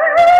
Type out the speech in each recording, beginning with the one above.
Woo-hoo!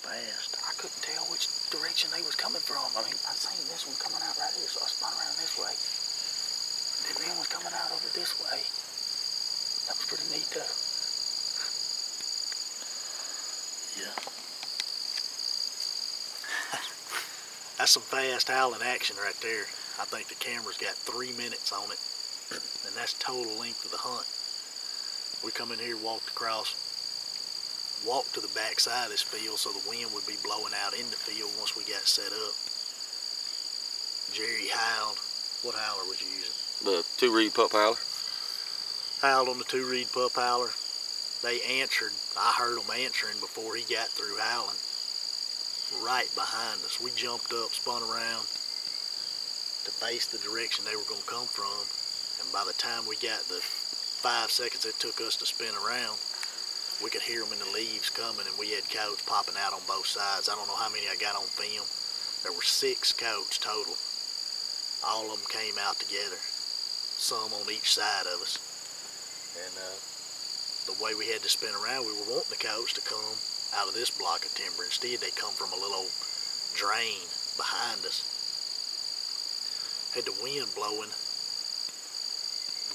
fast. I couldn't tell which direction they was coming from. I mean, I seen this one coming out right here, so I spun around this way. Then them was coming out over this way. That was pretty neat though. Yeah. That's some fast howling action right there. I think the camera's got three minutes on it. And that's total length of the hunt. We come in here, walked across, walked to the back side of this field so the wind would be blowing out in the field once we got set up. Jerry howled. What howler was you using? The two reed pup howler. Howled on the two reed pup howler. They answered. I heard them answering before he got through howling. Right behind us. We jumped up, spun around to face the direction they were going to come from. And by the time we got the five seconds it took us to spin around, we could hear them in the leaves coming, and we had coats popping out on both sides. I don't know how many I got on film. There were six coats total. All of them came out together, some on each side of us. And uh, the way we had to spin around, we were wanting the coats to come out of this block of timber. Instead, they come from a little drain behind us. Had the wind blowing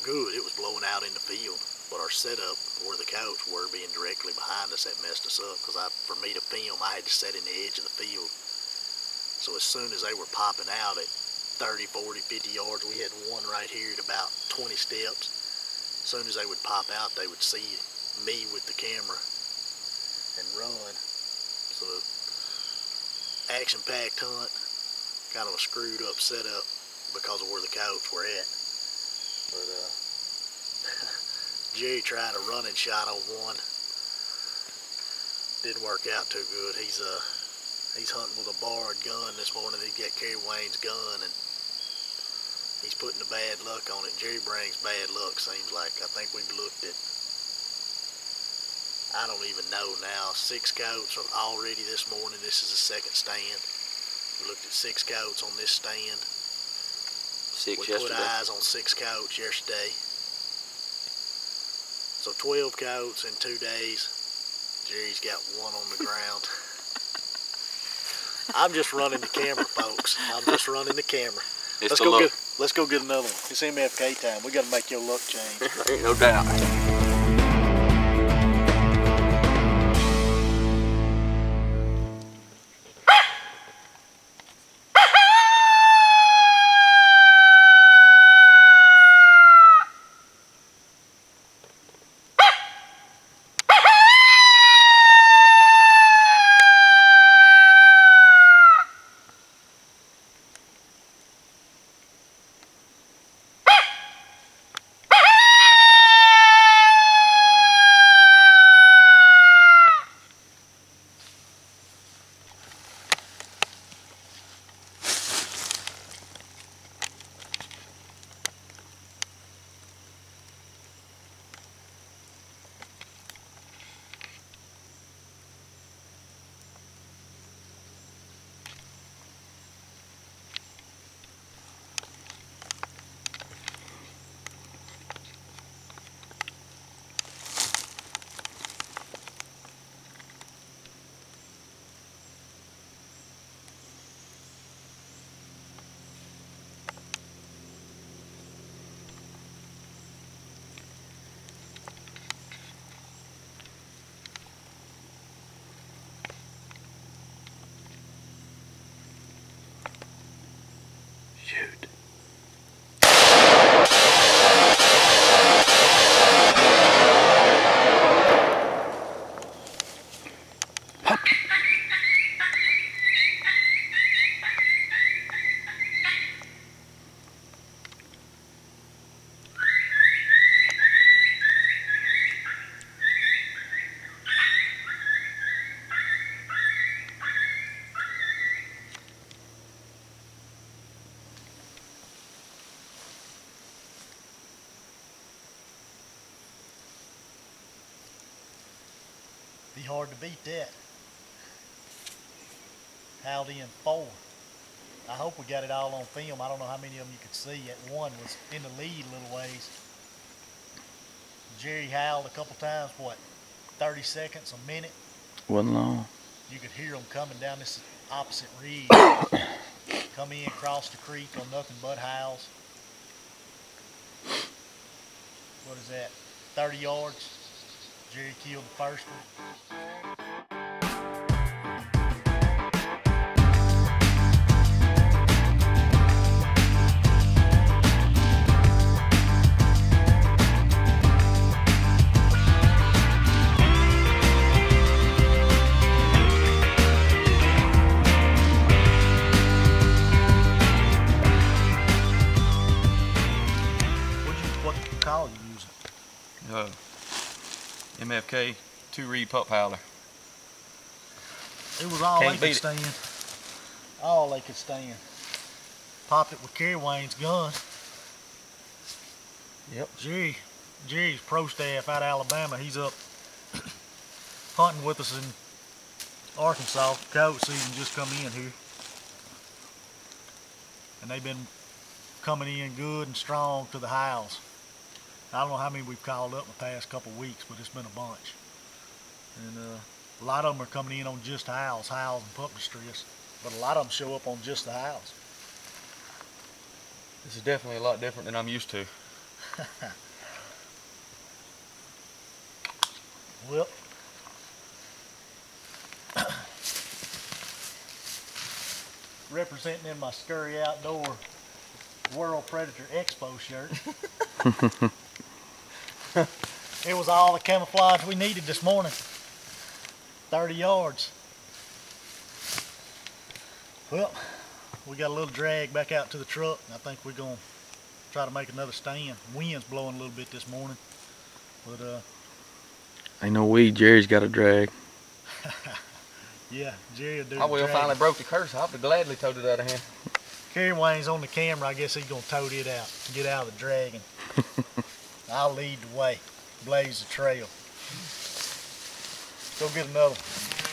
good. It was blowing out in the field but our setup where the cows were being directly behind us that messed us up because I, for me to film, I had to set in the edge of the field. So as soon as they were popping out at 30, 40, 50 yards, we had one right here at about 20 steps. As soon as they would pop out, they would see me with the camera and run. So action-packed hunt, kind of a screwed up setup because of where the cows were at. But uh, Jerry tried a running shot on one. Didn't work out too good. He's uh he's hunting with a borrowed gun this morning. He got Kerry Wayne's gun and he's putting the bad luck on it. Jerry brings bad luck, seems like. I think we've looked at I don't even know now. Six coats already this morning. This is the second stand. We looked at six coats on this stand. Six we yesterday. put eyes on six coats yesterday. So 12 coats in two days. Jerry's got one on the ground. I'm just running the camera, folks. I'm just running the camera. It's let's the go look. get let's go get another one. It's MFK time. We gotta make your look change. Ain't no doubt. Hard to beat that. Howled in four. I hope we got it all on film. I don't know how many of them you could see. At one was in the lead a little ways. Jerry howled a couple times, what, 30 seconds, a minute? Wasn't long. You could hear them coming down this opposite ridge. Come in, cross the creek on nothing but howls. What is that? 30 yards. Jerry killed the first one. Two reed pup howler. It was all Can't they beat could it. stand. All they could stand. Popped it with Kerry Wayne's gun. Yep. Jerry, Jerry's pro staff out of Alabama. He's up hunting with us in Arkansas. Coyote season just come in here. And they've been coming in good and strong to the house. I don't know how many we've called up in the past couple weeks, but it's been a bunch. And uh, a lot of them are coming in on just howls, howls and pup distress. But a lot of them show up on just the howls. This is definitely a lot different than I'm used to. Well, representing in my scurry outdoor World Predator Expo shirt. it was all the camouflage we needed this morning. 30 yards. Well, we got a little drag back out to the truck. And I think we're going to try to make another stand. Wind's blowing a little bit this morning. But uh, Ain't no weed. Jerry's got a drag. yeah, Jerry will do I the will dragging. finally broke the curse. I'd have gladly towed it out of here. Kerry Wayne's on the camera. I guess he's gonna tote it out, get out of the dragon. I'll lead the way, blaze the trail. Go get another.